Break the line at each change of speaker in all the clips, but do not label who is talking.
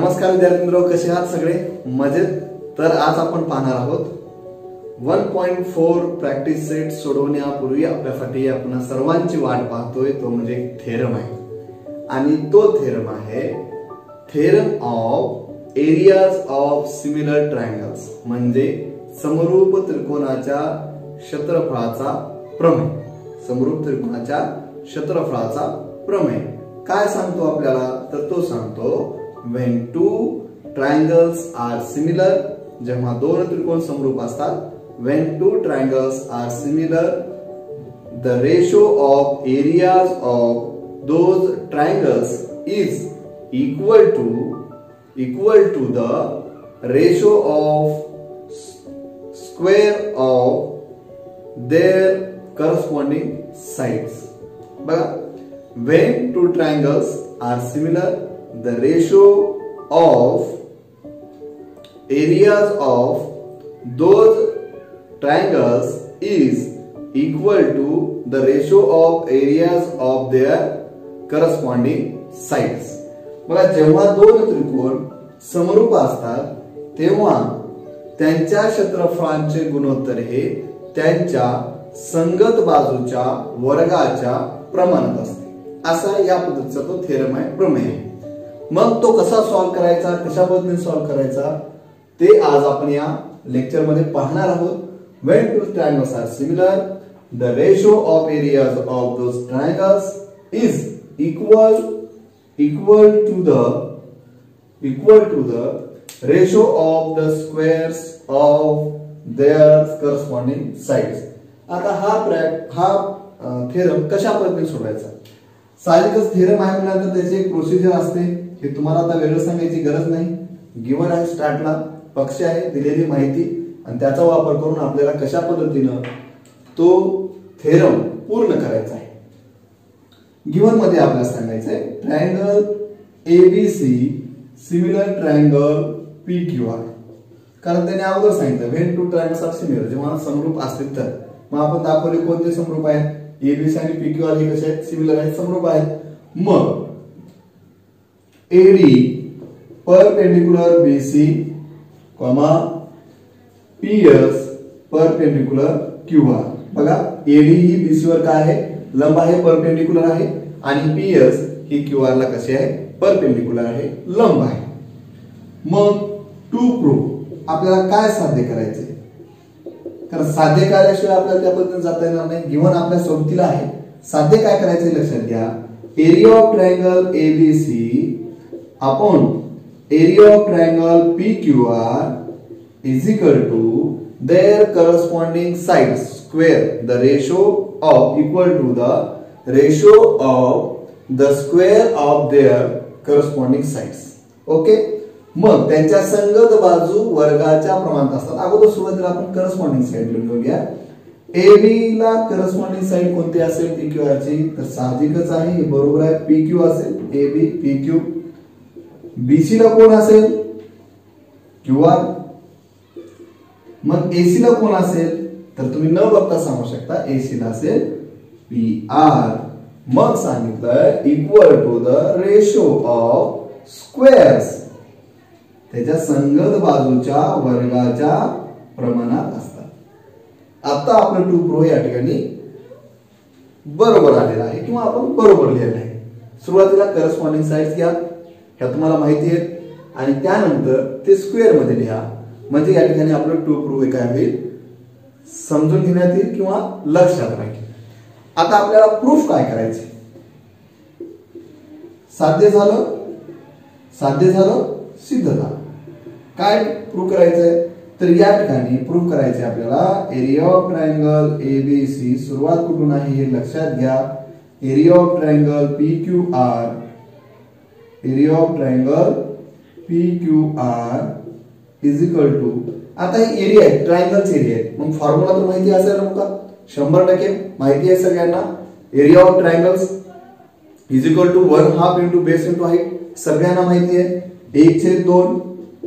नमस्कार विद्यार्थी मित्र कसे आहात सगळे? मजेत? तर आज आपण पाहणार आहोत one point four practice set सोडवण्यापूर्वी आपल्यासाठी आपण सर्वांची वाट पाहतोय. तो म्हणजे थेरम आहे. आणि तो थेरम आहे theorem of areas of similar triangles म्हणजे समरूप त्रिकोणाच्या क्षेत्रफळाचा प्रमेय. समरूप त्रिकोणाच्या क्षेत्रफळाचा प्रमेय. काय सांगतो आपल्याला? तर तो सांगतो when two triangles are similar जेव्हा दोन त्रिकोण समरूप असतात when two triangles are similar the ratio of areas of those triangles is equal to equal to the ratio of square of their corresponding sides बघा when two triangles are similar the ratio of areas of those triangles is equal to the ratio of areas of their corresponding sides. बघा जेव्हा दोन त्रिकोण समरूप असतात तेव्हा त्यांच्या क्षेत्रफळांचे गुणोत्तर हे त्यांच्या संगत बाजूच्या वर्गाच्या प्रमाणात असते. असा या पद्धतीचा तो थेरम आहे प्रमेय आहे. मग तो कसा सॉल्व्ह करायचा कशा पद्धतीने सॉल्व्ह करायचा ते आज आपण या लेक्चरमध्ये पाहणार आहोत. When two triangles are similar the ratio of areas of those triangles is equal equal to the equal to the ratio of the squares of their corresponding sides आता हा हा थेरम कशा पद्धतीने सोडवायचा? साहजिकच थेरम आहे म्हटल्यानंतर त्याची एक प्रोसिजर असते. हे तुम्हाला आता वेगळं सांगायची गरज नाही. गिवन आहे स्टार्टला पक्ष आहे दिलेली माहिती आणि त्याचा वापर करून आपल्याला कशा पद्धतीनं तो थेरम पूर्ण करायचा आहे. गिवनमध्ये आपल्याला सांगायचं आहे triangle ABC similar triangle P Q R कारण त्याने अगोदर सांगितलं when two triangles are similar जेव्हा समरूप असतील तर. मग आपण दाखवले कोणते समरूप आहेत? एबीसी आणि पीक्यू आर हे कसे आहेत? सिमिलर आहेत समरूप आहेत. मग AD perpendicular BC comma PS perpendicular Q R बघा एडी ही बीसी वर काय आहे? लंब आहे परपेंडिक्युलर आहे. आणि पीएस ही क्यू आर ला कशी आहे? परपेंडिक्युलर आहे लंब आहे. मग टू प्रूफ आपल्याला काय साध्य करायचे कारण साध्य कार्याशिवाय आपल्याला त्या पद्धतीने जाता येणार नाही. गिव्हन आपल्या सोबतीला आहे. साध्य काय करायचे लक्षात घ्या. Area of triangle ABC upon area of triangle P Q R to their to their corresponding the square the ratio of equal to the ratio of the square of their corresponding okay मग त्यांच्या संगत बाजू वर्गाच्या प्रमाणात असतात. अगोदर सुरुवातीला आपण करस्पॉन्डिंग साईड लिहून घेऊया ए बी ला करस्पॉन्डिंग साईड कोणती असेल? पी क्यू आर ची. तर साहजिकच आहे. हे बरोबर आहे. पी क्यू असेल. A B P Q BC ला कोण असेल? क्यू आर मग एसी ला कोण असेल? तर तुम्ही न बघता सांगू शकता एसी ला असेल पी आर मग सांगितलं equal to the ratio of squares त्याच्या संगत बाजूच्या वर्गाच्या प्रमाणात असतात. आता आपलं टू प्रो या ठिकाणी बरोबर आलेला आहे किंवा आपण बरोबर लिहिलं आहे. सुरुवातीला करस्पॉन्डिंग साईड्स घ्या. ह्या तुम्हाला माहिती आहेत. आणि त्यानंतर ते स्क्वेअरमध्ये लिहा. म्हणजे या ठिकाणी आपलं टू प्रूफ काय होईल? समजून घेण्यात येईल किंवा लक्षात राहील. आता आपल्याला प्रूफ काय करायचे? साध्य झालं? साध्य झालं? सिद्ध झालं. काय प्रूव्ह करायचंय? तर या ठिकाणी प्रूव्ह करायचे आपल्याला area of triangle A B C सुरुवात कुठून आहे हे लक्षात घ्या. Area of triangle P Q R area of triangle P Q R is equal to आता हे एरिया आहे ट्रायंगलचे एरिया आहे. मग फॉर्म्युला तर माहिती असेल ना का शंभर टक्के माहिती आहे सगळ्यांना. Area of triangles is equal to one half into base into height सगळ्यांना माहिती आहे. एक छेद दोन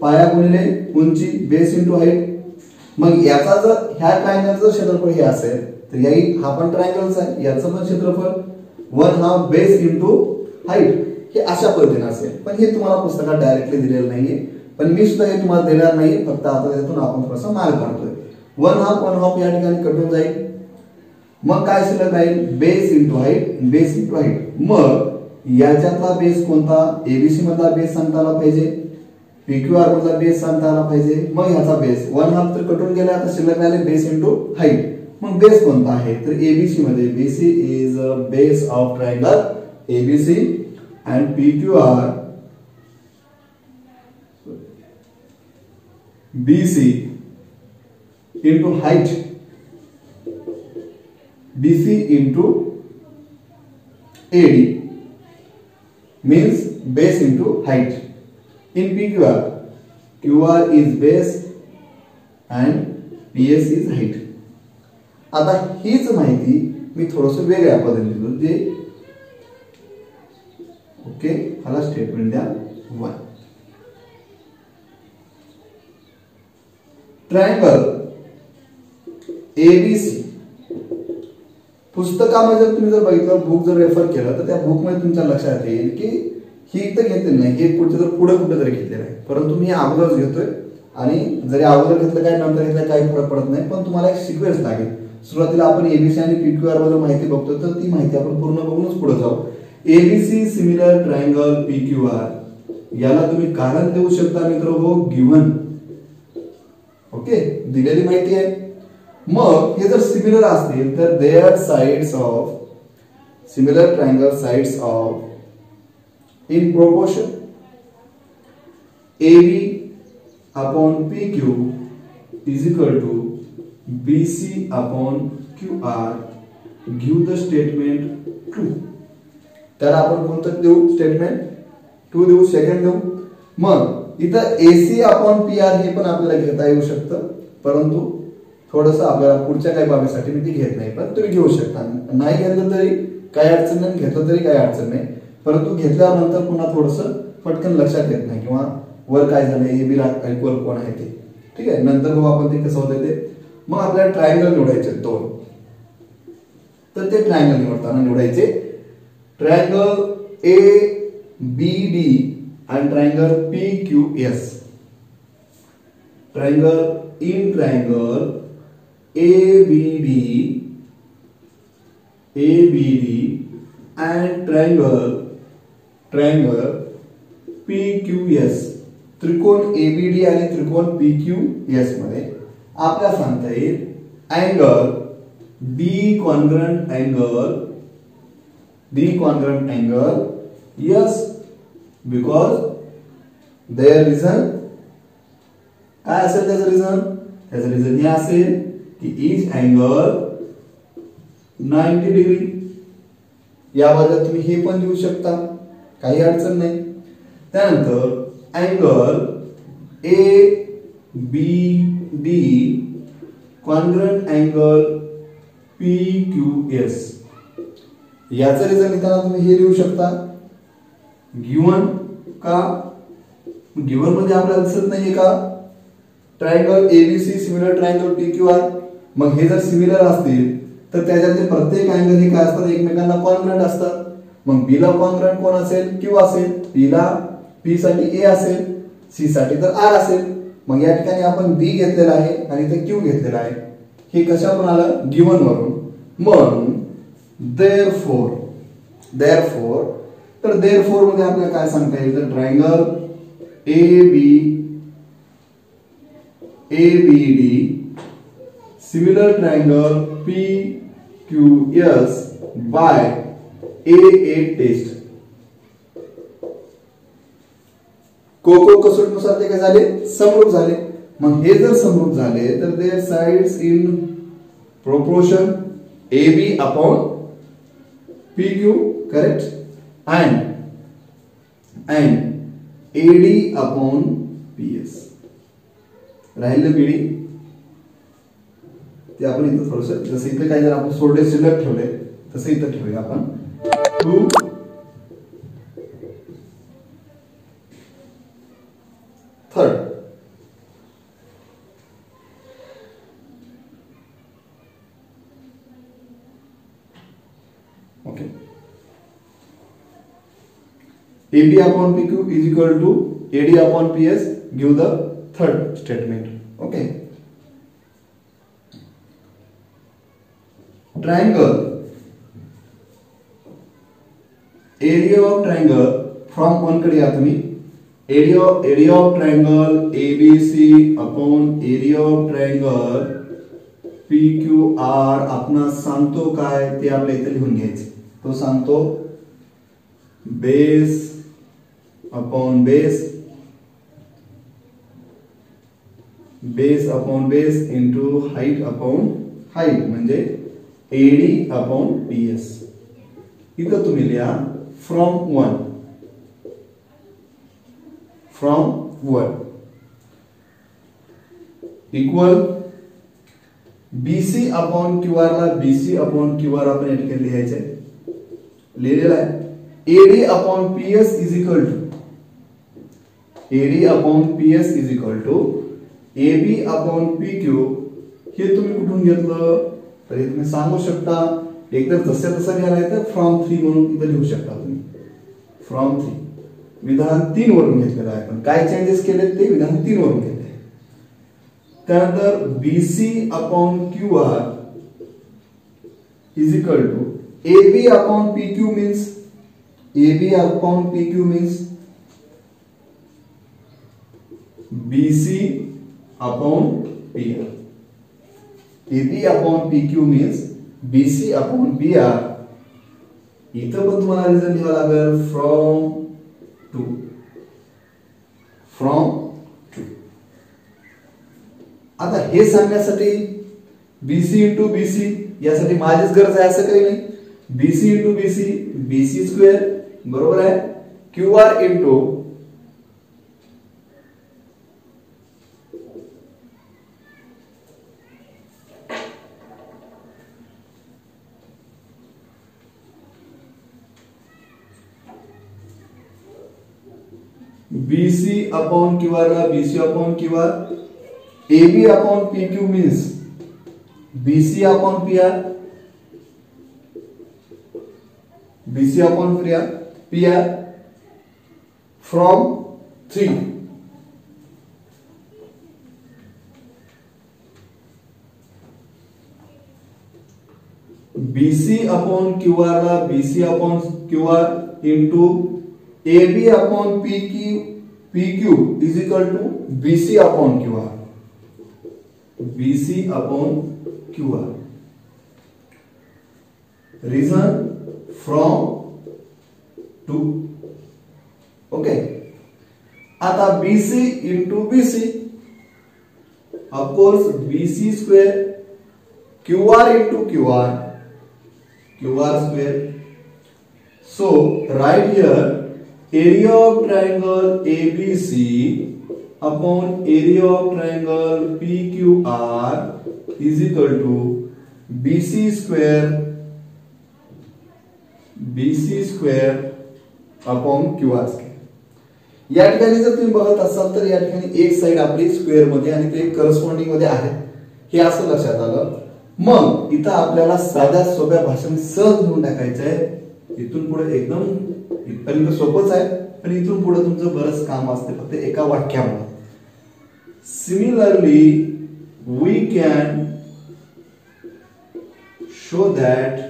पाया गुणिले उंची बेस इंटू हाईट मग याचा जर ह्या ट्रायंगलचं क्षेत्रफळ हे असेल तर याही हा पण ट्रायंगलच आहे. याचं पण क्षेत्रफळ one half base into height हे अशा पद्धतीने असेल. पण हे तुम्हाला पुस्तकात डायरेक्टली दिलेलं नाहीये. पण मी सुद्धा हे तुम्हाला देणार नाही. फक्त आता त्यातून आपण थोडासा मार्ग काढतोय. वन हाफ वन हाफ या ठिकाणी कटून जाईल. मग काय शिल्लक राहील? Base into height base into height मग याच्यातला बेस कोणता? एबीसी मधला बेस सांगता आला पाहिजे. पीक्यू आर मधला बेस सांगता आला पाहिजे. मग ह्याचा बेस वन हाफ तर कटून गेला आता शिल्लक राहिले बेस इंटू हाईट मग बेस कोणता आहे? तर एबीसी मध्ये BC is a base of triangle ABC and PQ R BC into height BC into AD means base into height. In PQR, QR is base and PS is height. आता हीच माहिती मी थोडस वेगळ्या पद्धतीने देतो जे स्टेटमेंट द्या. वन ट्रायंगल एबीसी पुस्तकामध्ये जर तुम्ही जर बघितलं बुक जर रेफर केलं तर त्या बुकमध्ये तुमच्या लक्षात येईल की ही इथं घेतलेली नाही हे कुठे जर पुढे कुठे तरी घेतलेलं आहे परंतु मी अगोदरच घेतोय आणि जरी अगोदर घेतलं काय नंतर घेतलं काही फरक पडत नाही पण तुम्हाला एक सिक्वेन्स लागेल. सुरुवातीला आपण एबीसी आणि पीक्यूआरबद्दल माहिती बघतो तर ती माहिती आपण पूर्ण बघूनच पुढे जाऊ. एबीसी सिमिलर ट्रायंगल पीक्यूआर याला तुम्ही कारण देऊ शकता मित्र, हो गिव्हन ओके दिलेली माहिती आहे. मग हे जर सिमिलर असतील, तर their sides of similar triangle sides of in proportion A B upon P Q is equal to B C upon Q R give the statement true त्याला आपण कोणतं देऊ? स्टेटमेंट टू देऊ सेकंड देऊ? मग इथं एसी अपॉन पी आर हे पण आपल्याला घेता येऊ शकतं. परंतु थोडस आपल्याला पुढच्या काही बाबीसाठी मी ती घेत नाही. पण तुम्ही घेऊ शकता. नाही घेतलं तरी काही अडचण नाही. घेतलं तरी काही अडचण नाही. परंतु घेतल्यानंतर पुन्हा थोडस पटकन लक्षात येत नाही. किंवा वर काय झालं? हे बी इक्वल कोण आहे ते? ठीक आहे? नंतर बघू आपण ते कसं होतं ते. मग आपल्याला ट्रायंगल निवडायचे दोन. तर ते ट्रायंगल निवडताना निवडायचे ट्रायंगल ए बी डी आणि triangle P Q S triangle in triangle ABD ABD and triangle triangle PQS त्रिकोण ABD आणि त्रिकोण PQS मध्ये आपल्याला सांगता येईल angle D congruent angle D congruent angle yes because their reason काय असेल त्याचं रिझन त्याचं रिझन हे असेल की इज अँगल नाईन्टी डिग्री या तुम्ही हे पण लिहू शकता. काही अडचण नाही. त्यानंतर angle A B D congruent angle P Q S याचं रिझल्ट लिहिताना तुम्ही हे लिहू शकता. गिवन का? गिवनमध्ये आपल्याला दिसत नाहीये का? Triangle ABC similar triangle P Q R मग हे जर सिमिलर असतील तर त्याच्यातले प्रत्येक अँगल हे काय असतात? एकमेकांना कॉन्ग्रंट असतात. मग बी ला कॉन्ग्रंट कोण असेल? क्यू असेल. पी ला पी साठी ए असेल. सी साठी तर आर असेल. मग या ठिकाणी आपण बी घेतलेला आहे आणि ते क्यू घेतलेला आहे. हे कशावरून आलं? गिवन वरून. मग देअर फोर देअर फोर तर देअर फोरमध्ये आपल्याला काय सांगता येईल? तर triangle A B A B D similar triangle P Q S by A A test cocoa कसोटीनुसार ते काय झाले? समरूप झाले. मग हे जर समरूप झाले तर their sides in proportion A B upon P correct? Correct and and upon PS P S राहिलं पिढी ते आपण इथं थोडस जसं इथं काय जर आपण सोडले शिल्लक ठेवले तसं इथं ठेवूया आपण. Two third okay AB upon PQ is equal to AD upon PS. Give the third statement. Okay. Triangle. Area of triangle from one कडे या तुम्ही area area of triangle ABC upon area of triangle PQR आपणास सांगतो काय ते आपल्या इथे लिहून घ्यायचे तो सांगतो base upon base base upon base into height upon height म्हणजे एडी अपॉन पी एस इथं तुम्ही लिहा from one from one equal B C upon Q R ला B C upon Q R आपण या ठिकाणी लिहायचंय. लिहिलेलं आहे. AD upon P S is equal to AD upon P S is equal to A B upon P Q हे तुम्ही कुठून घेतलं? तर हे तुम्ही सांगू शकता. एकदा जसं तसं घ्यायला तर फ्रॉम थ्री म्हणून इथं लिहू शकता तुम्ही. फ्रॉम थ्री विधान तीन वरून घेतलेलं आहे पण काय चेंजेस केले ते? विधान तीन वरून घेतले त्यानंतर B C upon Q R is equal to A B upon P Q means A B upon P Q means BC upon P R A B upon P Q means BC upon P R इथं पण तुम्हाला reason लिहावं लागेल from to from to आता हे सांगण्यासाठी BC into BC यासाठी माझीच गरज आहे असं काही नाही. BC into BC BC square बरोबर आहे? Q R into BC upon किंवा र ला बीसी अपॉन किंवा A B upon P Q means BC upon P R BC upon P R P R from three BC upon Q R ला BC upon Q R into A B upon P Q P Q equal to BC upon QR. Q R QR. Reason Q R reason from two okay आता BC into BC of course BC square Q R into Q R Q R square so right here area of triangle ABC upon area of triangle PQR is equal to BC square BC square upon QR square. या ठिकाणी जर तुम्ही बघत असाल तर या ठिकाणी एक साइड आपली स्क्वेअरमध्ये आणि ते करस्पॉन्डिंगमध्ये आहे. हे असं लक्षात आलं. मग इथं आपल्याला साध्या सोप्या भाषेमध्ये सहज घेऊन टाकायचं आहे. इथून पुढे एकदम इथपर्यंत सोपंच आहे पण इथून पुढे तुमचं बरंच काम असते फक्त एका वाक्यामुळे. Similarly we can show that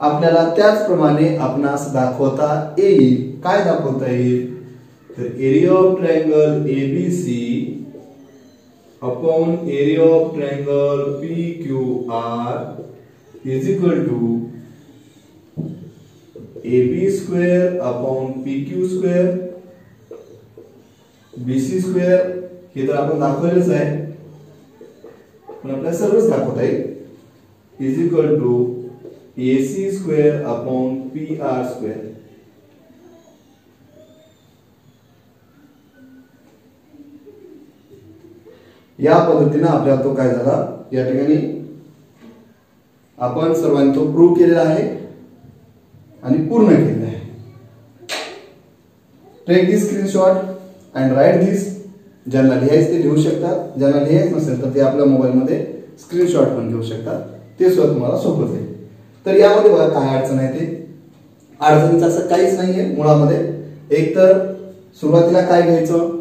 आपल्याला त्याचप्रमाणे आपणास दाखवता येईल. काय दाखवता येईल? तर area of triangle ABC upon area of triangle P Q R is equal to AB square upon PQ square BC square हे तर आपण दाखवलेच आहे. पण आपल्याला सर्वच दाखवता येईल. Is equal to AC square upon R square या पद्धतीने आपल्याला तो काय झाला? या ठिकाणी आपण सर्वांनी तो प्रूव्ह केलेला आहे. आणि पूर्ण केलं आहे. Take this screenshot and write this ज्यांना लिहायचं ते लिहू शकतात. ज्यांना लिहायचं नसेल तर ते आपल्या मोबाईलमध्ये स्क्रीनशॉट पण घेऊ शकतात. ते सुद्धा तुम्हाला सोपं जाईल. तर यामध्ये बघा काय अडचण आहे ते. अडचणीचं असं काहीच नाही आहे मुळामध्ये. एक तर सुरुवातीला काय घ्यायचं?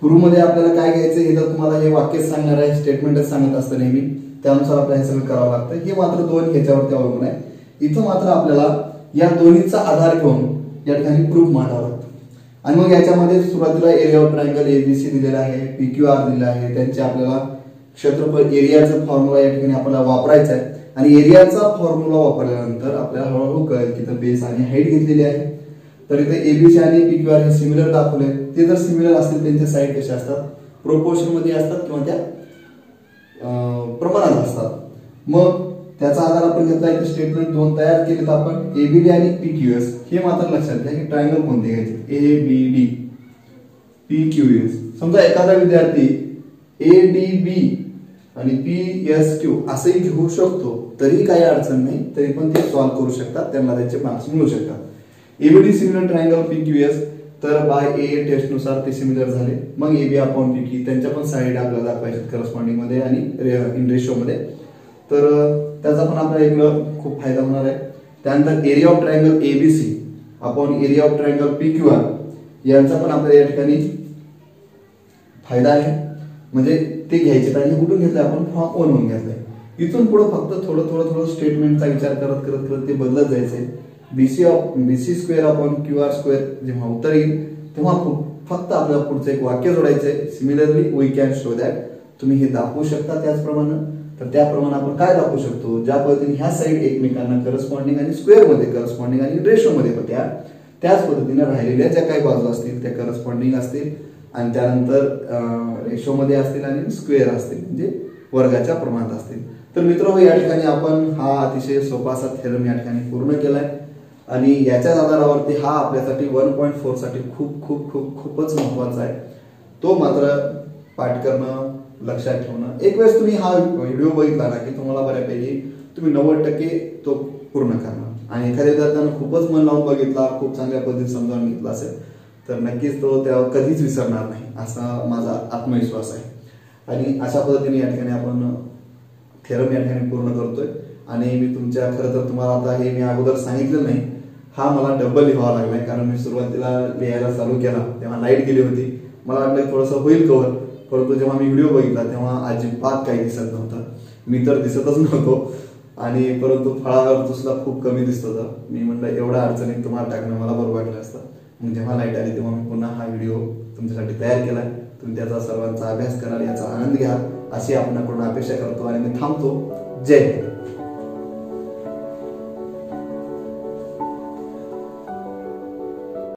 पूर्वमध्ये आपल्याला काय घ्यायचं? हे जर तुम्हाला हे वाक्यच सांगणार आहे. स्टेटमेंटच सांगत असतं नेहमी. त्यानुसार आपल्याला हे सगळं करावं लागतं. हे मात्र दोन ह्याच्यावरती अवलंबून आहे. इथं मात्र आपल्याला या दोन्हीचा आधार घेऊन या ठिकाणी प्रूफ मांडावं आणि मग याच्यामध्ये सुरुवातीला एरिया ऑफ ट्रायंगल एबीसी दिलेला आहे पी क्यू आर दिलेला आहे त्यांचे आपल्याला क्षेत्रफळ एरियाचा फॉर्म्युला या ठिकाणी आपल्याला वापरायचा आहे. आणि एरियाचा फॉर्म्युला वापरल्यानंतर आपल्याला हळूहळू कळेल की तर बेस आणि हाईट घेतलेली आहे. तर इथे एबीसी आणि पी क्यू आर हे सिमिलर दाखवले ते जर सिमिलर असतील त्यांचे साईड कसे असतात? प्रोपोर्शनमध्ये असतात किंवा त्या प्रमाणात असतात. मग त्याचा आधार आपण घेतला इथे स्टेटमेंट दोन तयार केलेत आपण एबीडी आणि पी क्यू एस हे मात्र लक्षात घ्या की ट्रायंगल कोणते घ्यायचे A B D P Q S समजा एखादा विद्यार्थी ए डी बी आणि पी एस क्यू असंही घेऊ शकतो तरी काही अडचण नाही तरी पण ते सॉल्व्ह करू शकतात त्यांना त्याचे मार्क्स मिळू शकतात. ABD similar triangle P Q S तर बाय ए टेस्टनुसार ते सिमिलर झाले. मग A B upon P Q त्यांच्या पण साईड आपल्याला दाखवायचे करस्पॉन्डिंगमध्ये आणि इन रेशो मध्ये. तर त्याचा पण आपल्याला इकडं खूप फायदा होणार आहे. त्यानंतर area of triangle ABC upon area of triangle P Q R यांचा पण आपल्याला या ठिकाणी फायदा आहे. म्हणजे ते घ्यायचे पाहिजे कुठून घेतलंय आपण? फॉर्म वन म्हणून घेतलंय. इथून पुढे फक्त थोडं थोडं थोडं स्टेटमेंटचा विचार करत करत करत ते बदलत जायचे BC of BC square upon Q R square जेव्हा उत्तर येईल तेव्हा फक्त आपल्याला पुढचं एक वाक्य जोडायचंय. Similarly we can show that तुम्ही हे दाखवू शकता त्याचप्रमाणे. तर त्याप्रमाणे आपण काय दाखवू शकतो? ज्या पद्धतीने ह्या साईड एकमेकांना करस्पॉन्डिंग आणि स्क्वेअरमध्ये करस्पॉन्डिंग आणि रेशो मध्ये होत्या त्याच पद्धतीने राहिलेल्या ज्या काही बाजू असतील त्या करस्पॉन्डिंग असतील आणि त्यानंतर रेशो मध्ये असतील आणि स्क्वेअर असतील म्हणजे वर्गाच्या प्रमाणात असतील. तर मित्र या ठिकाणी आपण हा अतिशय सोपा असा थेरम या ठिकाणी पूर्ण केलाय. आणि याच्याच आधारावरती हा आपल्यासाठी वन पॉईंट फोरसाठी खूप खूप खूप खूपच महत्त्वाचा आहे. तो मात्र पाठ करणं लक्षात ठेवणं. एक वेळेस तुम्ही हा व्हिडिओ बघितला ना की तुम्हाला बऱ्यापैकी तुम्ही नव्वद टक्के तो पूर्ण करणार. आणि एखाद्या विद्यार्थ्यानं खूपच मन लावून बघितला खूप चांगल्या पद्धतीने समजावून घेतला असेल तर नक्कीच तो त्या कधीच विसरणार नाही असा माझा आत्मविश्वास आहे. आणि अशा पद्धतीने या ठिकाणी आपण थेरम या ठिकाणी पूर्ण करतोय. आणि मी तुमच्या खरं तर तुम्हाला आता हे मी अगोदर सांगितलं नाही हा मला डबल लिहावा लागलाय कारण मी सुरुवातीला लिहायला चालू केला तेव्हा लाइट गेली होती. मला वाटलं थोडंसं होईल कव्हर परंतु जेव्हा मी व्हिडिओ बघितला तेव्हा अजिबात काही दिसत नव्हतं. मी तर दिसतच नव्हतो. आणि परंतु फळावर दुसरा खूप कमी दिसत होता. मी म्हणलं एवढ्या अडचणीत तुम्हाला टाकणं मला बरं वाटलं असतं. मग जेव्हा लाइट आली तेव्हा मी पुन्हा हा व्हिडिओ तुमच्यासाठी तयार केला. तुम्ही त्याचा सर्वांचा अभ्यास कराल याचा आनंद घ्या अशी आपणाकडून अपेक्षा करतो आणि मी थांबतो. जय हिंद.